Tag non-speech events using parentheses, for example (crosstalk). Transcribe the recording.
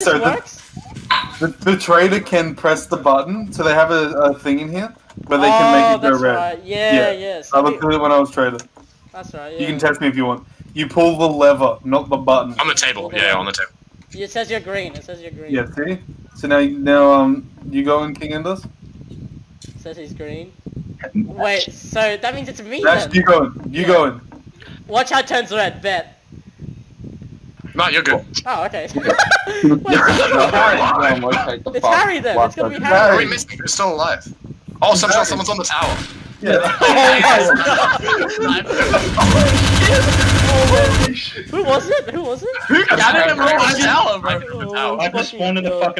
So the- The, the traitor can press the button, so they have a, a thing in here where they oh, can make it go that's red. right. Yeah, Yeah. yeah. I So looked at it when I was traitor. that's right. Yeah. You can test me if you want. You pull the lever, not the button. On the table. Yeah, on the table. It says you're green. It says you're green. Yeah, see? So now, now um, you go in King Enders. It says he's green. (laughs) Wait, so that means it's me Ash, then. you go in. You Yeah. go in. Watch how it turns red. Bet. No, you're good. Oh, okay. You're Wait, alive. locate the it's fuck. Harry then. It's gonna be Harry. What are Harry. we missing? Who's still alive? Oh, some Harry. someone's on the tower. Yeah. (laughs) Oh, (laughs) Who was it? Who was it? Who got Got it it? in the tower, tower, bro. Oh, I just spawned in the oh, fucking